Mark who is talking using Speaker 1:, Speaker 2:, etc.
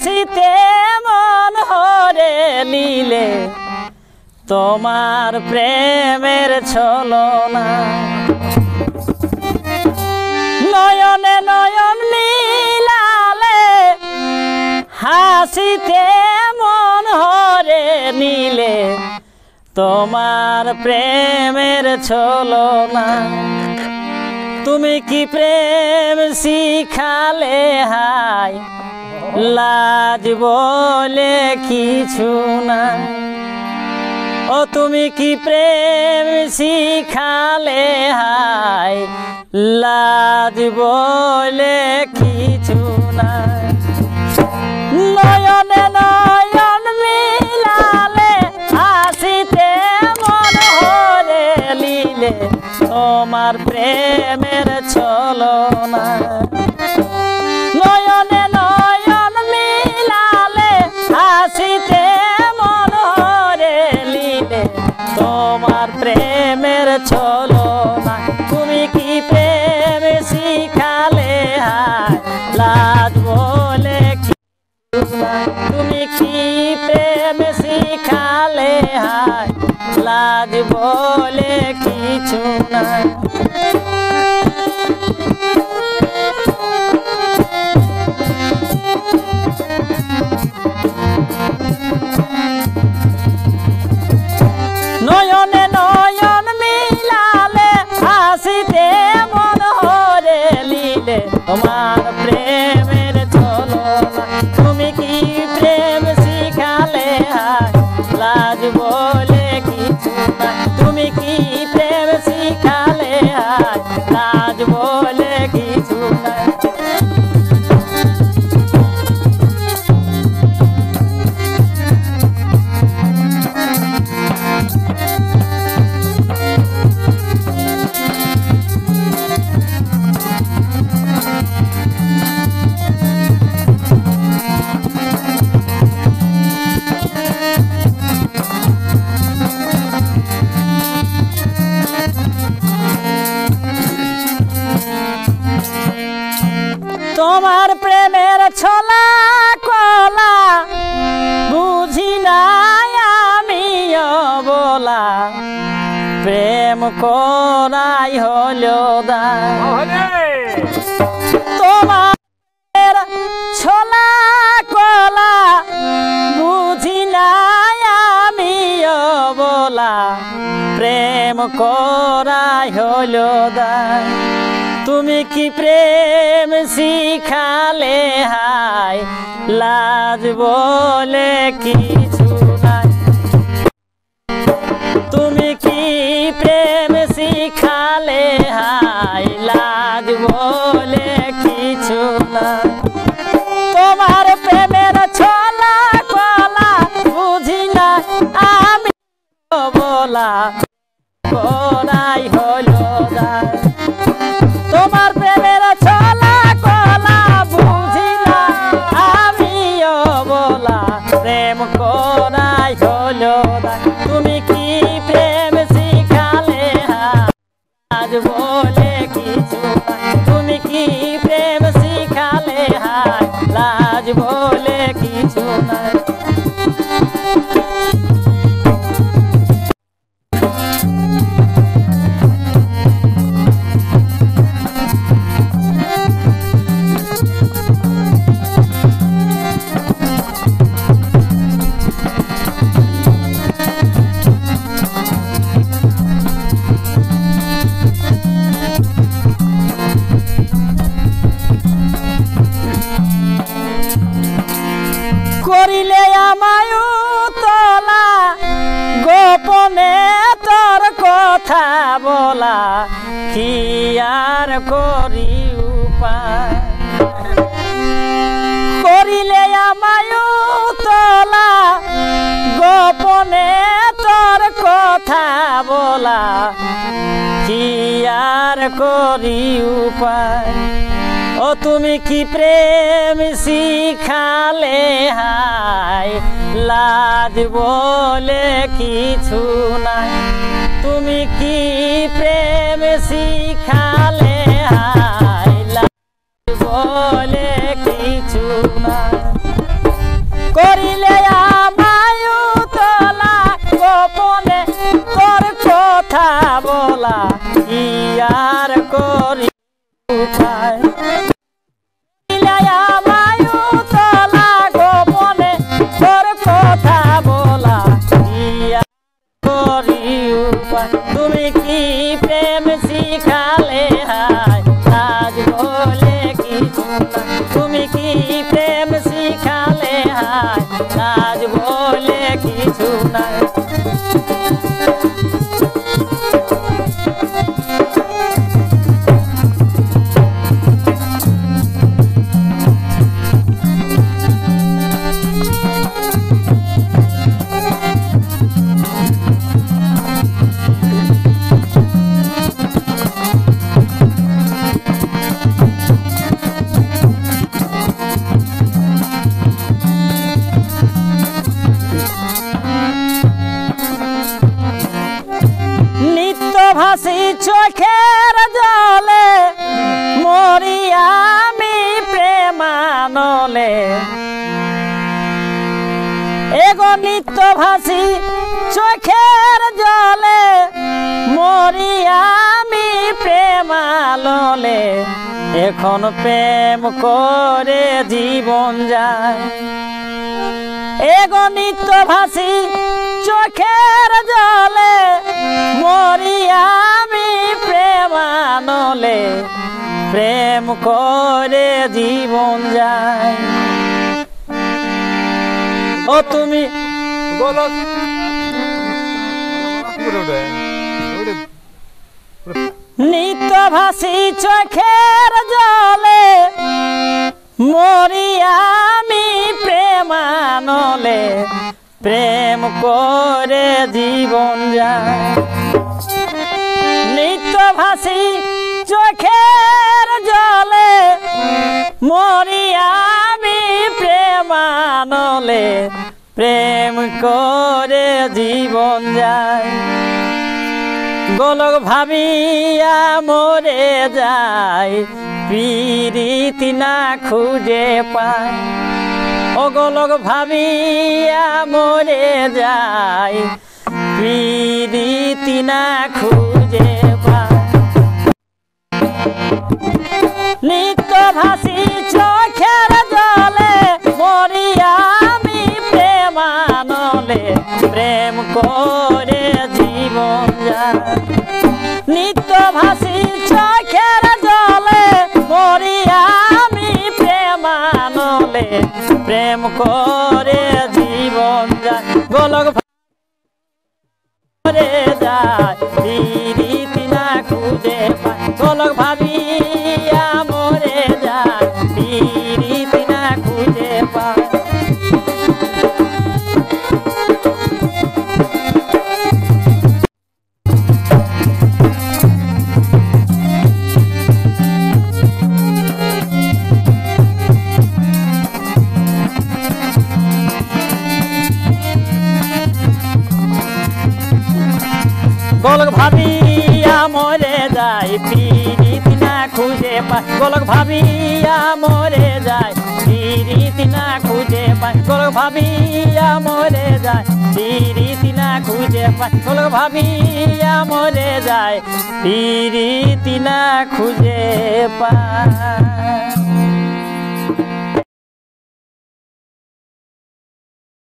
Speaker 1: হাসিতে মন হরে নিলে তোমার প্রেমের ছলনা। নয়নে নয়ন মিলালে হাসিতে মন হরে নিলে তোমার প্রেমের ছলনা। তুমি কি প্রেম শিখালে হাই লাজ বলে কিছু না ও তুমি কি প্রেম শিখালে? হাই লাজ বলে কিছু না তোমার প্রেমের ছলনা ছলা কলা বুঝি নাই আমি বলা প্রেম করাই হলো দা তোমার ছলা কলা বুঝি নাই আমি বলা প্রেম করাই হলো দায় তুমি কি প্রেম শিখালে? হায় লাজ বলে কিছু নাই। তুমি কি প্রেম শিখালে? হায় লাজ বলে কিছু নাই। তোমার প্রেমের ছলা কলা বুঝি না, আমি বলা করাই হলো দায় bonequinha করিলে আমায় তলা গোপনে তোর কথা বলা, কি আর করি উপায়? করিলে আমায় তলা গোপনে তোর কথা বলা, কি আর করি উপায়? ও তুমি কি প্রেম শিখালে হাই লাজ বলে কিছু নাই। তুমি কি প্রেম শিখালে হাই লাজ বলে কিছু নাই। নাই চোখের জলে মরি আমি প্রেমানলে। এগো নিত্য ভাসি চোখের জলে মরি আমি প্রেমাললে এখন প্রেম করে জীবন যায়। এগো নিত্য ভাসি চোখের জলে মরি আমি প্রেমানলে প্রেম করে জীবন যায়। ও তুমি
Speaker 2: ওটা
Speaker 1: নিত্য ভাসি চোখের জলে মরি প্রেমানলে প্রেম করে জীবন যায়। নিত্য ভাসি চোখের জলে মরি আমি প্রেমানলে প্রেম করে জীবন যায়। গোলক ভাবিয়া মরে যায়, পিরিতি না খুঁজে পায়। ও গোলক ভাবিয়া মরে যায় পিরিতি না খুঁজে নিত্য ভাসি চোখের জলে মরি আমি প্রেমানলে। প্রেম করে জীবন যায়। নিত্য ভাসি চোখের প্রেম গোলক ভাবিয়া মরে যায় পিরিতি না খুঁজে পায় গোলক ভাবিয়া মরে যায় পিরিতি না খুঁজে পায় গোলক ভাবিয়া মরে যায় পিরিতি না খুঁজে পায় গোলক ভাবিয়া মরে যায় পিরিতি না খুঁজে পায়